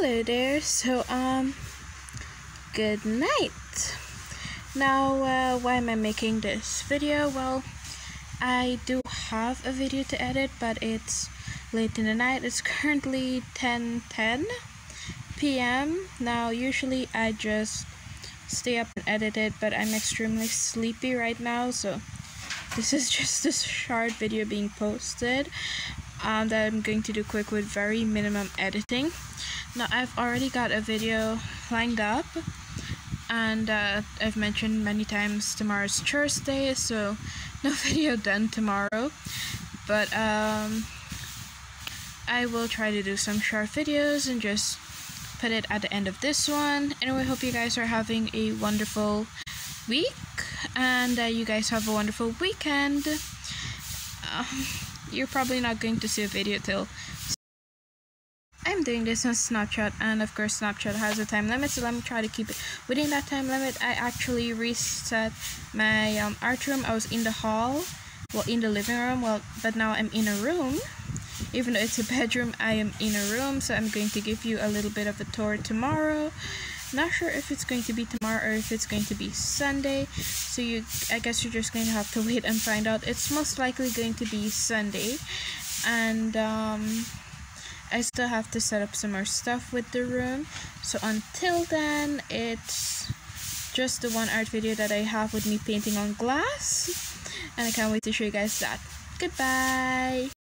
hello there. So um good night. Now uh, why am i making this video? Well i do have a video to edit but it's late in the night. It's currently 10 10 p.m now usually i just stay up and edit it but i'm extremely sleepy right now so this is just a short video being posted um, that I'm going to do quick with very minimum editing. Now I've already got a video lined up and uh, I've mentioned many times tomorrow's Thursday so no video done tomorrow but um, I will try to do some short videos and just put it at the end of this one. Anyway, hope you guys are having a wonderful week and uh, you guys have a wonderful weekend. Um, you're probably not going to see a video till I'm doing this on Snapchat and of course Snapchat has a time limit so let me try to keep it within that time limit I actually reset my um, art room I was in the hall well in the living room well but now I'm in a room even though it's a bedroom I am in a room so I'm going to give you a little bit of a tour tomorrow not sure if it's going to be tomorrow or if it's going to be Sunday. So you, I guess you're just going to have to wait and find out. It's most likely going to be Sunday, and um, I still have to set up some more stuff with the room. So until then, it's just the one art video that I have with me painting on glass, and I can't wait to show you guys that. Goodbye.